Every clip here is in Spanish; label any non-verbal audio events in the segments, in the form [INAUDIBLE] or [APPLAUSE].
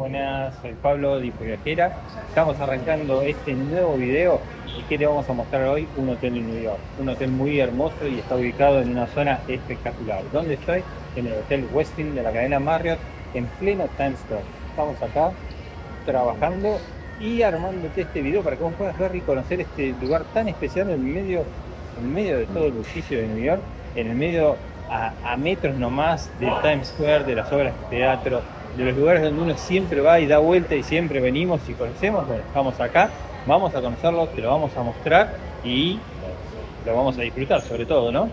Buenas, soy Pablo de Viajera. Estamos arrancando este nuevo video y que te vamos a mostrar hoy un hotel en New York. Un hotel muy hermoso y está ubicado en una zona espectacular. ¿Dónde estoy? En el Hotel Westin de la cadena Marriott en pleno Times Square. Estamos acá trabajando y armándote este video para que vos puedas ver y conocer este lugar tan especial en medio, en medio de todo el bullicio de New York, en el medio a, a metros nomás del Times Square, de las obras de teatro, de los lugares donde uno siempre va y da vuelta y siempre venimos y conocemos, bueno, estamos acá, vamos a conocerlo, te lo vamos a mostrar y lo vamos a disfrutar sobre todo, ¿no?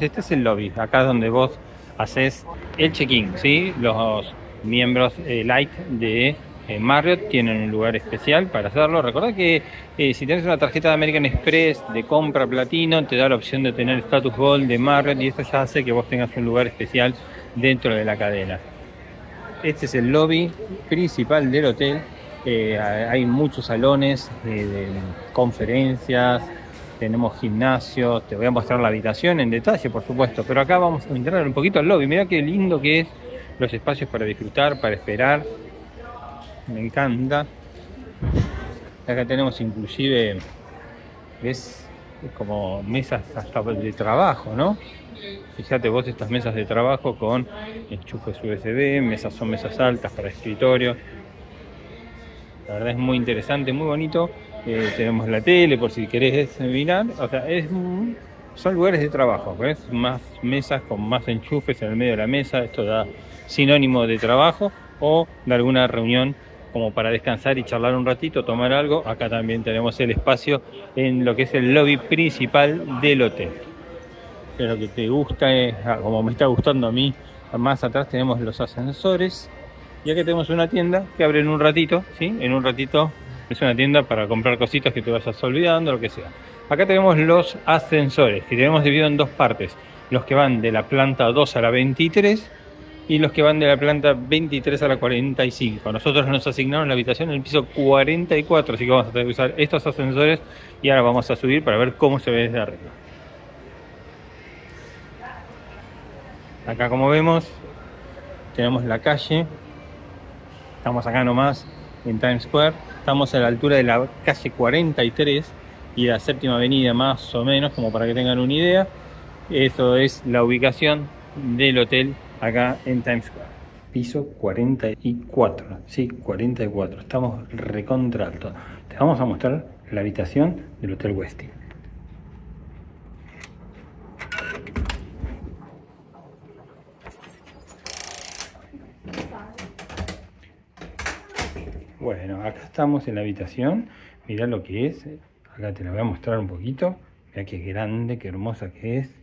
Este es el lobby, acá es donde vos haces el check-in, ¿sí? Los miembros eh, light de eh, Marriott tienen un lugar especial para hacerlo. Recordad que eh, si tienes una tarjeta de American Express de compra platino, te da la opción de tener status gold de Marriott y esto ya hace que vos tengas un lugar especial dentro de la cadena. Este es el lobby principal del hotel. Eh, hay muchos salones de conferencias, tenemos gimnasio, te voy a mostrar la habitación en detalle, por supuesto, pero acá vamos a entrar un poquito al lobby. Mira qué lindo que es los espacios para disfrutar, para esperar. Me encanta. Acá tenemos inclusive, ves, como mesas hasta de trabajo, ¿no? Fíjate vos estas mesas de trabajo con enchufes USB, mesas son mesas altas para escritorio. La verdad es muy interesante, muy bonito. Eh, tenemos la tele por si querés mirar. O sea, es, son lugares de trabajo, ¿ves? Más mesas con más enchufes en el medio de la mesa. Esto da sinónimo de trabajo o de alguna reunión como para descansar y charlar un ratito, tomar algo. Acá también tenemos el espacio en lo que es el lobby principal del hotel. Pero que te gusta, ah, como me está gustando a mí, más atrás tenemos los ascensores. Y acá tenemos una tienda que abre en un ratito, ¿sí? En un ratito es una tienda para comprar cositas que te vayas olvidando, lo que sea. Acá tenemos los ascensores, que tenemos dividido en dos partes. Los que van de la planta 2 a la 23 y los que van de la planta 23 a la 45. Nosotros nos asignaron la habitación en el piso 44, así que vamos a tener que usar estos ascensores y ahora vamos a subir para ver cómo se ve desde arriba. Acá como vemos tenemos la calle, estamos acá nomás en Times Square, estamos a la altura de la calle 43 y la séptima avenida más o menos, como para que tengan una idea. Eso es la ubicación del hotel acá en Times Square. Piso 44, sí, 44. Estamos recontra alto. Te vamos a mostrar la habitación del Hotel Westin. Bueno, acá estamos en la habitación. Mira lo que es. Acá te la voy a mostrar un poquito. Mira qué grande, qué hermosa que es.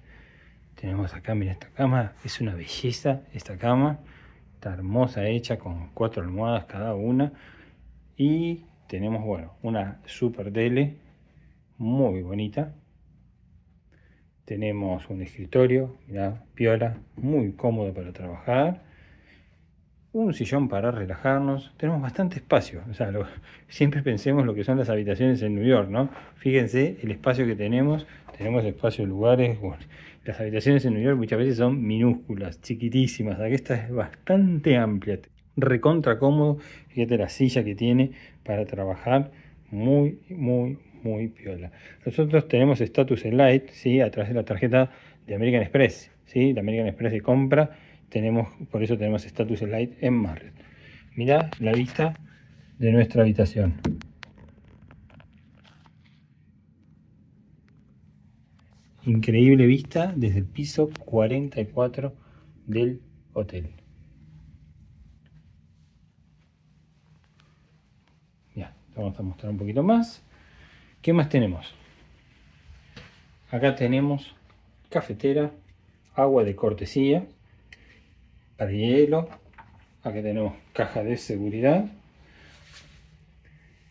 Tenemos acá, mira esta cama, es una belleza esta cama. Está hermosa, hecha con cuatro almohadas cada una. Y tenemos, bueno, una super tele muy bonita. Tenemos un escritorio, mira, piola, muy cómodo para trabajar un sillón para relajarnos, tenemos bastante espacio, o sea, [LAUGHS] siempre pensemos lo que son las habitaciones en New York, ¿no? Fíjense el espacio que tenemos, tenemos espacio lugares, bueno, las habitaciones en New York muchas veces son minúsculas, chiquitísimas, aquí esta es bastante amplia, recontra cómodo, fíjate la silla que tiene para trabajar, muy, muy, muy piola. Nosotros tenemos Status Light, ¿sí? A través de la tarjeta de American Express, ¿sí? De American Express de compra, tenemos, por eso tenemos Status Light en Marriott. Mira la vista de nuestra habitación. Increíble vista desde el piso 44 del hotel. Ya, vamos a mostrar un poquito más. ¿Qué más tenemos? Acá tenemos cafetera, agua de cortesía, para hielo. Aquí tenemos caja de seguridad.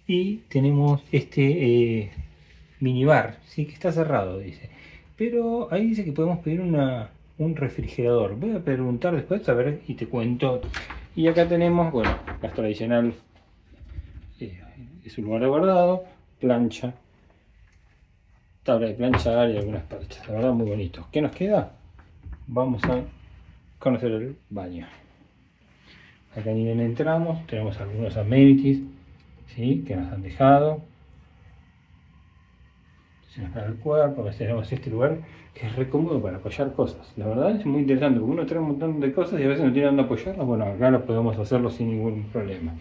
Y tenemos este eh, minibar, ¿sí? que está cerrado, dice. Pero ahí dice que podemos pedir un refrigerador. Voy a preguntar después, a ver, y te cuento. Y acá tenemos, bueno, las tradicional eh, es un lugar de guardado, plancha, tabla de planchar y algunas parches. La verdad, muy bonito. ¿Qué nos queda? Vamos a conocer el baño. Acá ni bien entramos, tenemos algunos amenities ¿sí? que nos han dejado. Se nos da el cuerpo, tenemos este lugar que es re cómodo para apoyar cosas. La verdad es muy interesante, porque uno trae un montón de cosas y a veces no tiene dónde apoyarlas. Bueno, acá lo podemos hacerlo sin ningún problema.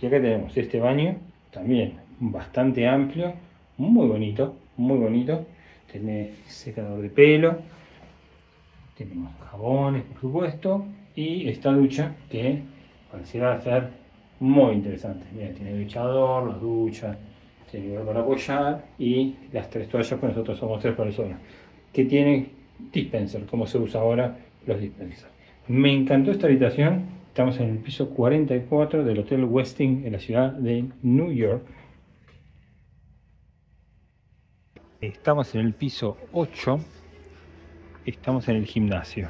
Y acá tenemos este baño, también bastante amplio, muy bonito, muy bonito. Tiene secador de pelo, tenemos jabones, por supuesto, y esta ducha que pareciera ser muy interesante. Mira, tiene duchador, las duchas, tiene lugar para apoyar y las tres toallas, pues nosotros somos tres personas. Que tiene dispenser, como se usa ahora los dispensers. Me encantó esta habitación. Estamos en el piso 44 del Hotel Westin en la ciudad de New York. Estamos en el piso 8. Estamos en el gimnasio.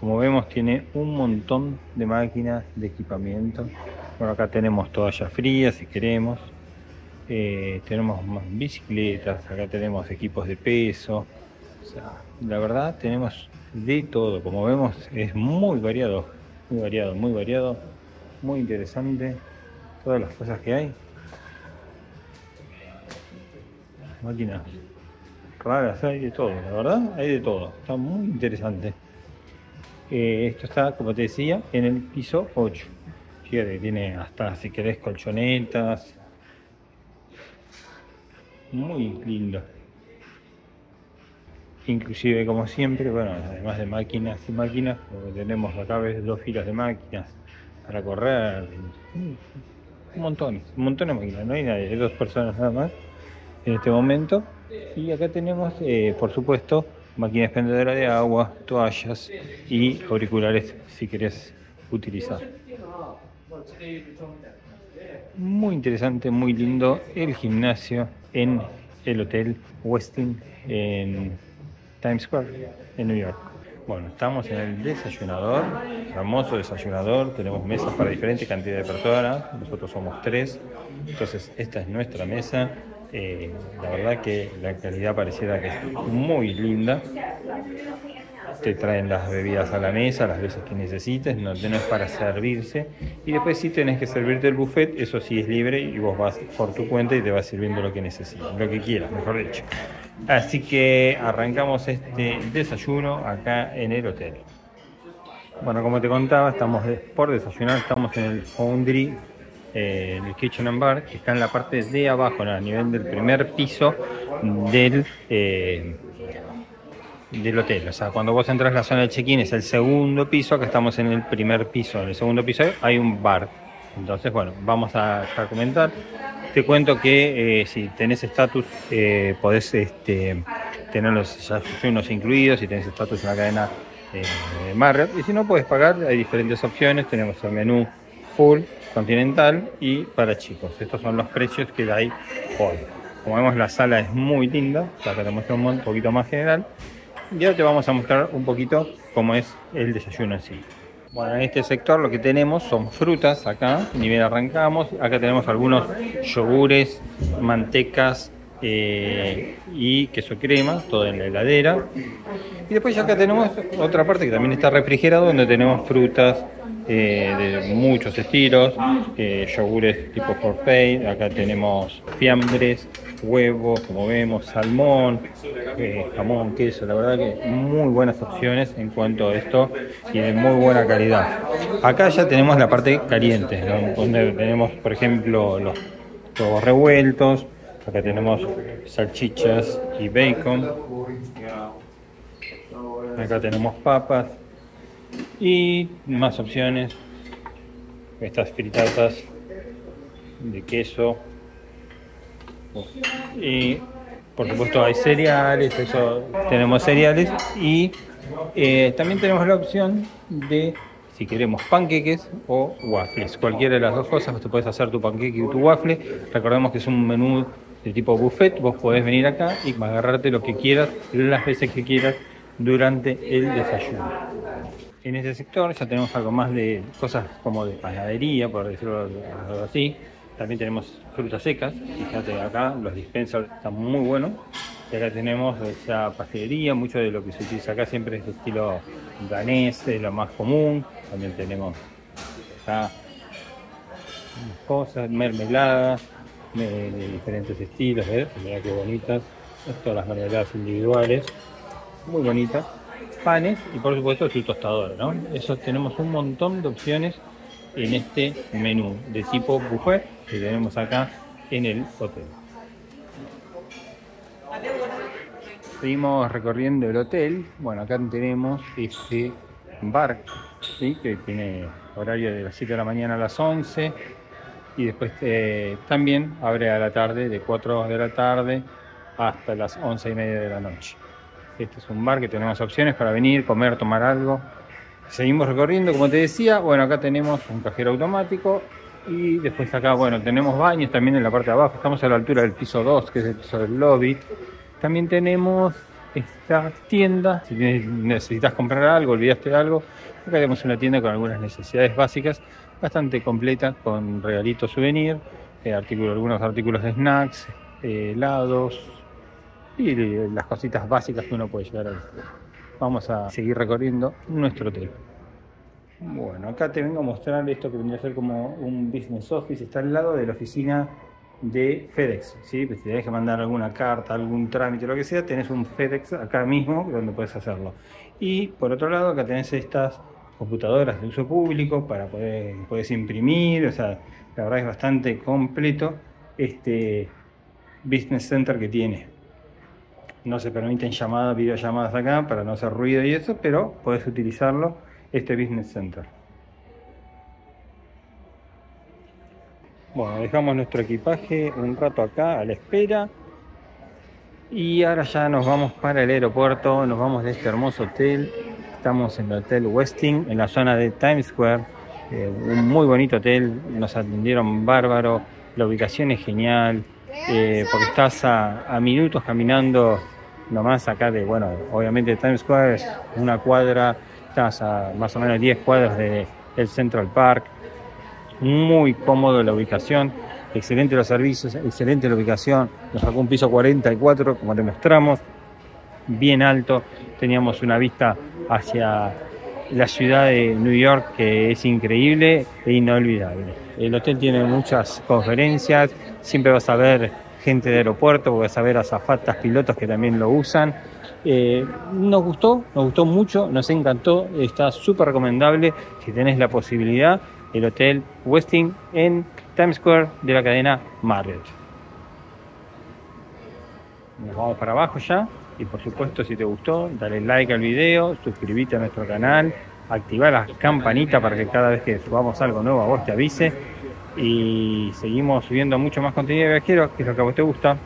Como vemos tiene un montón de máquinas de equipamiento. Bueno, acá tenemos toallas frías si queremos. Eh, tenemos bicicletas, acá tenemos equipos de peso. la verdad tenemos de todo. Como vemos es muy variado, muy variado, muy variado, muy interesante. Todas las cosas que hay. Máquinas raras, hay de todo, la verdad hay de todo. Está muy interesante. Eh, esto está, como te decía, en el piso 8. Fíjate, tiene hasta, si querés, colchonetas. Muy lindo. Inclusive, como siempre, bueno, además de máquinas y máquinas, tenemos acá ves, dos filas de máquinas para correr. Un montón, un montón de máquinas. No hay nadie, hay dos personas nada más en este momento. Y acá tenemos, eh, por supuesto, máquina expendedora de agua, toallas y auriculares si querés utilizar. Muy interesante, muy lindo el gimnasio en el Hotel Westin en Times Square, en New York. Bueno, estamos en el desayunador, hermoso desayunador, tenemos mesas para diferentes cantidades de personas, nosotros somos tres, entonces esta es nuestra mesa, eh, la verdad que la calidad pareciera que es muy linda. Te traen las bebidas a la mesa las veces que necesites, no, tenés para servirse. Y después si tenés que servirte el buffet, eso sí es libre y vos vas por tu cuenta y te vas sirviendo lo que necesites, lo que quieras, mejor dicho. Así que arrancamos este desayuno acá en el hotel. Bueno, como te contaba, estamos por desayunar, estamos en el Foundry eh, el Kitchen and Bar, que está en la parte de abajo, a nivel del primer piso del, eh, del hotel. O sea, cuando vos entras a la zona de check-in es el segundo piso, acá estamos en el primer piso. En el segundo piso hay un bar. Entonces, bueno, vamos a, comentar. Te cuento que eh, si tenés estatus, podés este, tener los desayunos incluidos, si tenés estatus en la cadena Marriott. Y si no, puedes pagar, hay diferentes opciones. Tenemos el menú full, continental y para chicos. Estos son los precios que hay hoy. Como vemos la sala es muy linda, ya te muestro un poquito más general. Y ahora te vamos a mostrar un poquito cómo es el desayuno en sí. Bueno, en este sector lo que tenemos son frutas acá, ni bien arrancamos. Acá tenemos algunos yogures, mantecas eh, y queso crema, todo en la heladera. Y después acá tenemos otra parte que también está refrigerado, donde tenemos frutas, eh, de muchos estilos, eh, yogures tipo forfait, acá tenemos fiambres, huevos, como vemos, salmón, jamón, queso, la verdad que muy buenas opciones en cuanto a esto y de muy buena calidad. Acá ya tenemos la parte caliente, donde tenemos por ejemplo los huevos revueltos, acá tenemos salchichas y bacon, acá tenemos papas, y más opciones. Estas fritatas de queso. Y por supuesto hay cereales eso tenemos cereales y eh, también tenemos la opción de si queremos panqueques o waffles. Cualquiera de las dos cosas te puedes hacer tu panqueque y tu waffle. Recordemos que es un menú de tipo buffet vos podés venir acá y agarrarte lo que quieras las veces que quieras durante el desayuno en este sector ya tenemos algo más de cosas como de panadería, por decirlo así. También tenemos frutas secas. Fíjate acá, los dispensers están muy buenos. Y acá tenemos esa pastelería, mucho de lo que se utiliza acá siempre es de estilo danés, es lo más común. También tenemos cosas, mermeladas de, diferentes estilos, ¿ves? Mira qué bonitas. Todas las mermeladas individuales, muy bonitas. Panes y por supuesto su tostadora, ¿no? Eso tenemos un montón de opciones en este menú de tipo buffet que tenemos acá en el hotel. Seguimos recorriendo el hotel. Bueno, acá tenemos este bar, que tiene horario de las 7 de la mañana a las 11 y después eh, también abre a la tarde de 4 de la tarde hasta las 11 y media de la noche. Este es un bar que tenemos opciones para venir, comer, tomar algo. Seguimos recorriendo, como te decía, bueno, acá tenemos un cajero automático y después acá, bueno, tenemos baños también en la parte de abajo. Estamos a la altura del piso 2, que es el piso del lobby. También tenemos esta tienda, si necesitas comprar algo, olvidaste algo, acá tenemos una tienda con algunas necesidades básicas, bastante completa, con regalitos souvenir, eh, algunos artículos de snacks, eh, helados y las cositas básicas que uno puede llegar a Vamos a seguir recorriendo nuestro hotel. Bueno, acá te vengo a mostrar esto que vendría a ser como un business office, está al lado de la oficina de FedEx, ¿sí? Pues si tenés que mandar alguna carta, algún trámite, lo que sea, tenés un FedEx acá mismo donde puedes hacerlo. Y por otro lado, acá tenés estas computadoras de uso público para poder puedes imprimir, o sea, la verdad es bastante completo este business center que tiene. No se permiten llamadas, videollamadas acá para no hacer ruido y eso, pero puedes utilizarlo este business center. Bueno, dejamos nuestro equipaje un rato acá a la espera. Y ahora ya nos vamos para el aeropuerto, nos vamos de este hermoso hotel. Estamos en el Hotel Westing, en la zona de Times Square. Eh, un muy bonito hotel, nos atendieron bárbaro, la ubicación es genial, eh, porque estás a, minutos caminando nomás acá de, bueno, obviamente Times Square es una cuadra, estás a más o menos 10 cuadras del Central Park, muy cómodo la ubicación, excelente los servicios, excelente la ubicación, nos sacó un piso 44 como te mostramos, bien alto, teníamos una vista hacia la ciudad de New York que es increíble e inolvidable. El hotel tiene muchas conferencias, siempre vas a ver gente de aeropuerto, vas a ver azafatas, pilotos que también lo usan. Eh, nos gustó, nos gustó mucho, nos encantó, está súper recomendable si tenés la posibilidad el Hotel Westin en Times Square de la cadena Marriott. Nos vamos para abajo ya y por supuesto si te gustó dale like al video, suscríbete a nuestro canal, activa la campanita para que cada vez que subamos algo nuevo a vos te avise y seguimos subiendo mucho más contenido de viajeros que es lo que a vos te gusta.